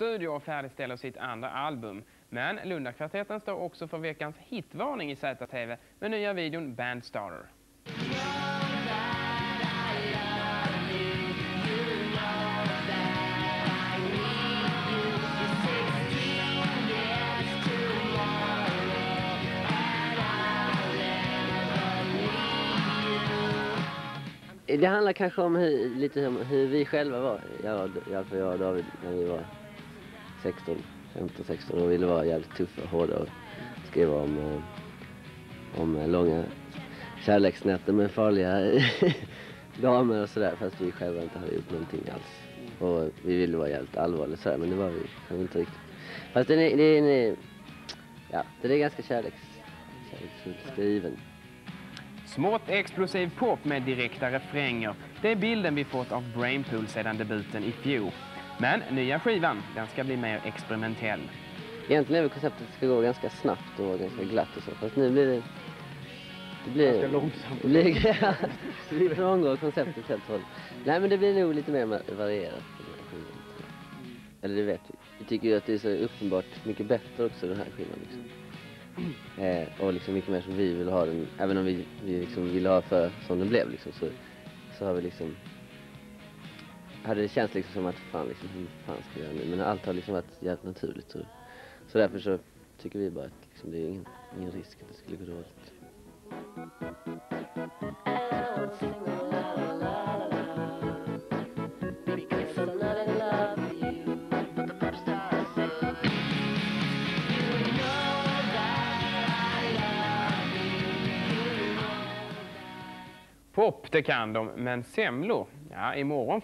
studio och färdigställer sitt andra album. Men Lundakvartetten står också för veckans hitvarning i ZTV med nya videon Bandstarter. Det handlar kanske om hur, lite om hur vi själva var, jag, jag, jag och David, när vi var 16, 15, 16 och ville vara jävligt tuffa och hårda och skriva om, eh, om eh, långa kärleksnätter med farliga damer och sådär fast vi själva inte hade gjort någonting alls. Och vi ville vara jävligt allvarliga sådär men det var vi kanske inte riktigt. Fast den är, den är, ja, den är ganska kärleks, kärleksfullt skriven. Smått explosiv pop med direkta refränger. Det är bilden vi fått av Brainpool sedan debuten i fjol. Men nya skivan, den ska bli mer experimentell. Egentligen är väl konceptet att det ska gå ganska snabbt och ganska glatt och så. Fast nu blir det... Det blir... Ganska långsamt. Det blir, ja, vi frångår konceptet helt och hållet. Nej men det blir nog lite mer varierat på den här skivan. tror jag. Eller det vet vi. Vi tycker ju att det är så uppenbart mycket bättre också den här skivan liksom. Eh, och liksom mycket mer som vi vill ha den. Även om vi, vi liksom ville ha för som den blev liksom så, så har vi liksom hade det känts liksom som att fan liksom hur fan ska vi göra nu? Men allt har liksom varit jävligt naturligt och, så därför så tycker vi bara att liksom, det är ingen, ingen risk att det skulle gå dåligt. Pop, det kan de, men semlor? Ja, imorgon